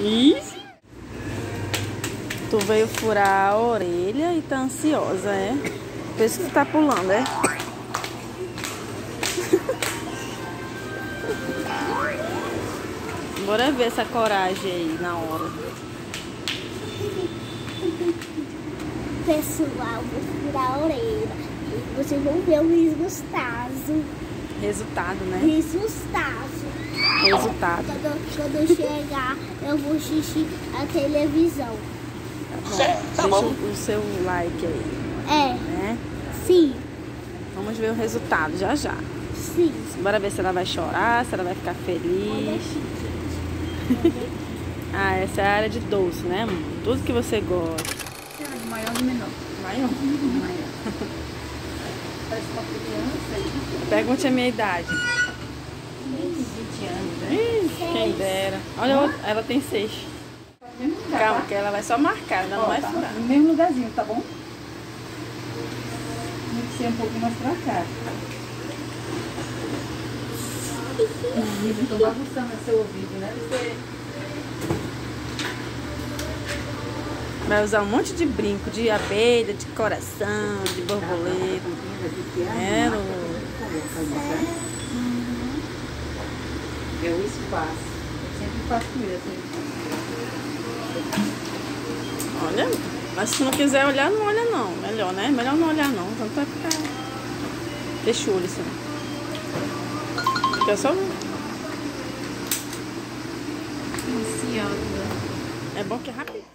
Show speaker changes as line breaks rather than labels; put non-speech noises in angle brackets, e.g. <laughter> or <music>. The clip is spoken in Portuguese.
Isso. Tu veio furar a orelha e tá ansiosa, é? Por isso que tu tá pulando, é? <laughs> Bora ver essa coragem aí na hora.
Pessoal, vou furar a orelha. E vocês vão ver o resultado.
Resultado, né?
Resultado.
Resultado.
Quando, quando eu chegar, eu vou assistir a televisão.
Tá bom. Deixa o seu like aí,
É,
né?
sim,
Vamos ver o resultado já já.
sim.
Bora ver se ela vai chorar, se ela vai ficar feliz. <laughs> ah, essa é a área de doce, né? amor? Tudo que você gosta.
De maior ou menor?
Maior.
Maior. <laughs> Parece uma criança.
Pergunte a minha idade.
20 anos, né?
Ih, quem dera. Olha, outra, ela tem seis. Calma,
tá?
que ela vai só marcar, ela não
Ó,
vai
tá
furar.
No mesmo lugarzinho, tá bom? Tem que ser um pouquinho mais pra cá. Bagunçando seu ouvido, né? Você...
Vai usar um monte de brinco, de abelha, de coração, de borboleta. É, Lu.
É o espaço. Eu sempre faço isso. assim.
Olha, mas se não quiser olhar, não olha não. Melhor, né? Melhor não olhar não. Então vai ficar. Deixa o olho assim. Fica só.
Ansiosa.
É bom que é rápido.